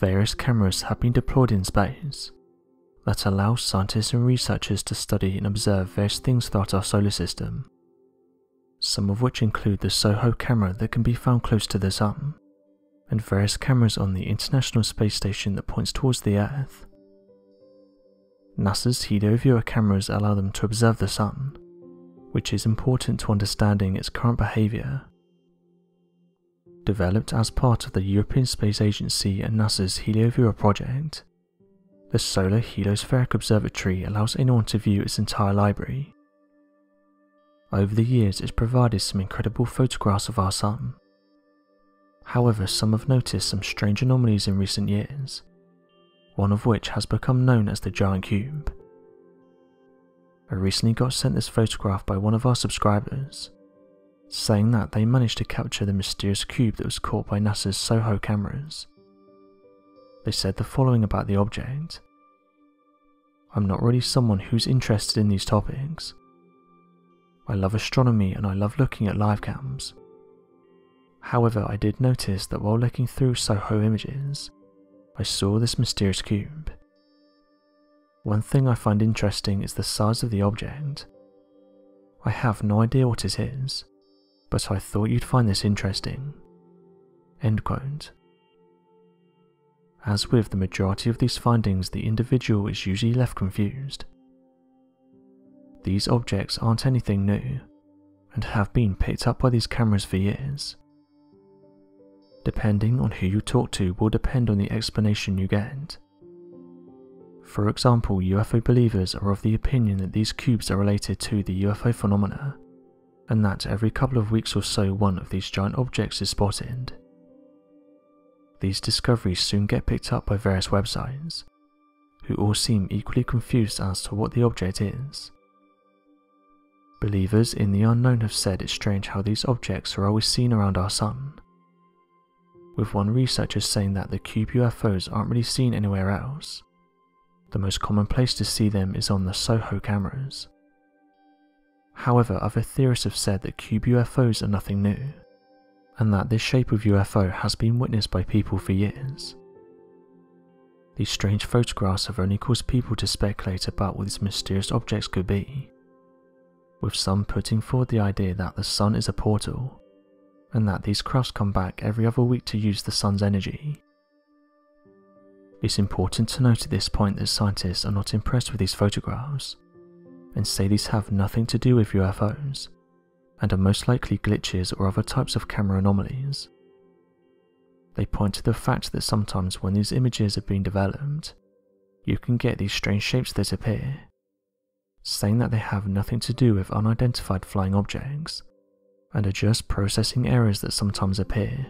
various cameras have been deployed in space that allow scientists and researchers to study and observe various things throughout our solar system, some of which include the SOHO camera that can be found close to the Sun, and various cameras on the International Space Station that points towards the Earth. NASA's HelioViewer cameras allow them to observe the Sun, which is important to understanding its current behaviour. Developed as part of the European Space Agency and NASA's HelioViewer project, the Solar Heliospheric Observatory allows anyone to view its entire library. Over the years, it's provided some incredible photographs of our Sun. However, some have noticed some strange anomalies in recent years, one of which has become known as the Giant Cube. I recently got sent this photograph by one of our subscribers, saying that they managed to capture the mysterious cube that was caught by NASA's SOHO cameras. They said the following about the object. I'm not really someone who's interested in these topics. I love astronomy and I love looking at live cams. However, I did notice that while looking through SOHO images, I saw this mysterious cube. One thing I find interesting is the size of the object. I have no idea what it is, but I thought you'd find this interesting. End quote. As with the majority of these findings, the individual is usually left confused. These objects aren't anything new, and have been picked up by these cameras for years. Depending on who you talk to will depend on the explanation you get. For example, UFO believers are of the opinion that these cubes are related to the UFO phenomena, and that every couple of weeks or so one of these giant objects is spotted. These discoveries soon get picked up by various websites, who all seem equally confused as to what the object is. Believers in the unknown have said it's strange how these objects are always seen around our sun, with one researcher saying that the cube UFOs aren't really seen anywhere else, the most common place to see them is on the SOHO cameras. However, other theorists have said that cube UFOs are nothing new, and that this shape of UFO has been witnessed by people for years. These strange photographs have only caused people to speculate about what these mysterious objects could be, with some putting forward the idea that the sun is a portal, and that these crafts come back every other week to use the sun's energy. It's important to note at this point that scientists are not impressed with these photographs and say these have nothing to do with UFOs and are most likely glitches or other types of camera anomalies. They point to the fact that sometimes when these images are being developed, you can get these strange shapes that appear, saying that they have nothing to do with unidentified flying objects and are just processing errors that sometimes appear.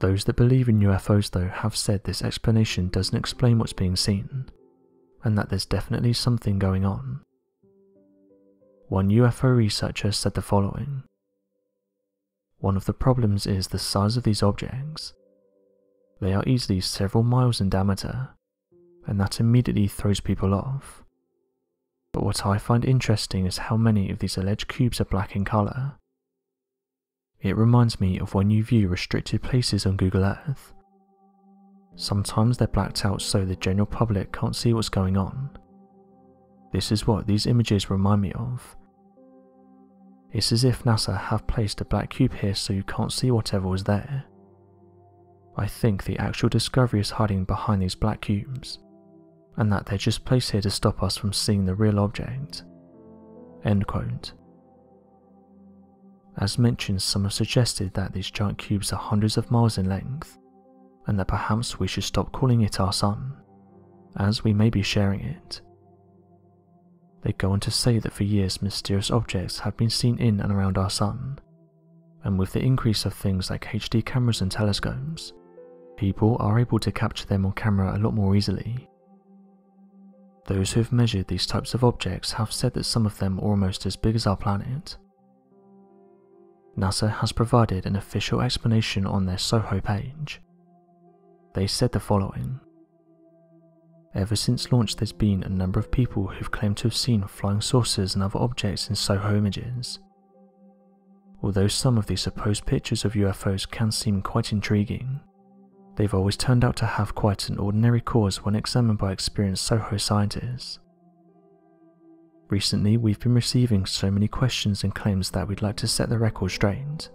Those that believe in UFOs, though, have said this explanation doesn't explain what's being seen, and that there's definitely something going on. One UFO researcher said the following One of the problems is the size of these objects. They are easily several miles in diameter, and that immediately throws people off. But what I find interesting is how many of these alleged cubes are black in colour, it reminds me of when you view restricted places on Google Earth. Sometimes they're blacked out so the general public can't see what's going on. This is what these images remind me of. It's as if NASA have placed a black cube here so you can't see whatever was there. I think the actual discovery is hiding behind these black cubes, and that they're just placed here to stop us from seeing the real object. End quote. As mentioned, some have suggested that these giant cubes are hundreds of miles in length, and that perhaps we should stop calling it our sun, as we may be sharing it. They go on to say that for years mysterious objects have been seen in and around our sun, and with the increase of things like HD cameras and telescopes, people are able to capture them on camera a lot more easily. Those who have measured these types of objects have said that some of them are almost as big as our planet, NASA has provided an official explanation on their Soho page. They said the following Ever since launch, there's been a number of people who've claimed to have seen flying saucers and other objects in Soho images. Although some of these supposed pictures of UFOs can seem quite intriguing, They've always turned out to have quite an ordinary cause when examined by experienced SOHO scientists. Recently, we've been receiving so many questions and claims that we'd like to set the record straight.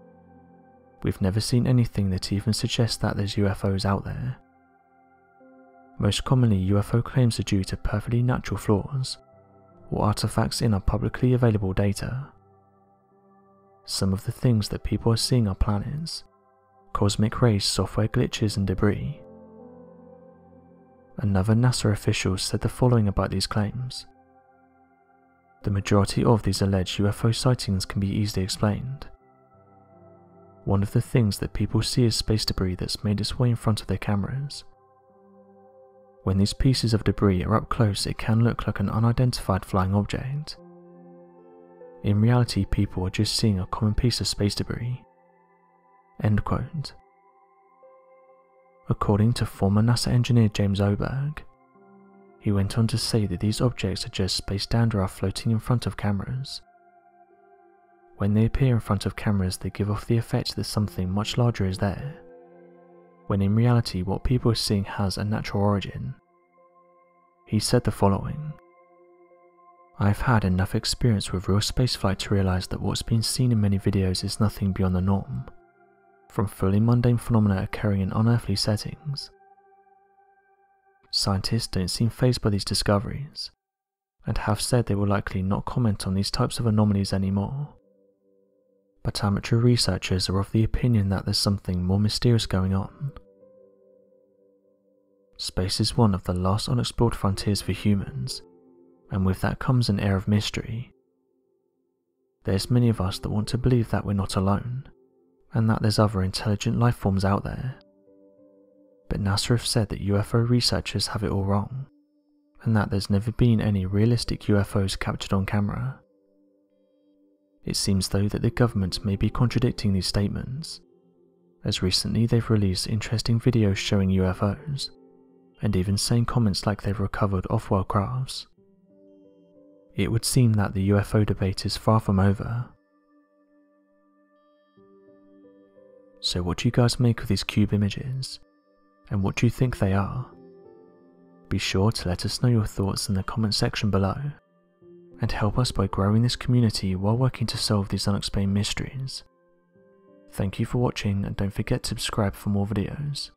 We've never seen anything that even suggests that there's UFOs out there. Most commonly, UFO claims are due to perfectly natural flaws or artifacts in our publicly available data. Some of the things that people are seeing are planets, cosmic rays, software glitches, and debris. Another NASA official said the following about these claims. The majority of these alleged UFO sightings can be easily explained. One of the things that people see is space debris that's made its way in front of their cameras. When these pieces of debris are up close, it can look like an unidentified flying object. In reality, people are just seeing a common piece of space debris. End quote. According to former NASA engineer James Oberg, he went on to say that these objects are just space dandruff floating in front of cameras. When they appear in front of cameras, they give off the effect that something much larger is there, when in reality, what people are seeing has a natural origin. He said the following I've had enough experience with real spaceflight to realize that what's been seen in many videos is nothing beyond the norm, from fully mundane phenomena occurring in unearthly settings Scientists don't seem fazed by these discoveries, and have said they will likely not comment on these types of anomalies anymore. But amateur researchers are of the opinion that there's something more mysterious going on. Space is one of the last unexplored frontiers for humans, and with that comes an air of mystery. There's many of us that want to believe that we're not alone, and that there's other intelligent life forms out there but NASA have said that UFO researchers have it all wrong, and that there's never been any realistic UFOs captured on camera. It seems though that the government may be contradicting these statements, as recently they've released interesting videos showing UFOs, and even saying comments like they've recovered off-world crafts. It would seem that the UFO debate is far from over. So what do you guys make of these cube images? and what do you think they are? Be sure to let us know your thoughts in the comment section below, and help us by growing this community while working to solve these unexplained mysteries. Thank you for watching and don't forget to subscribe for more videos.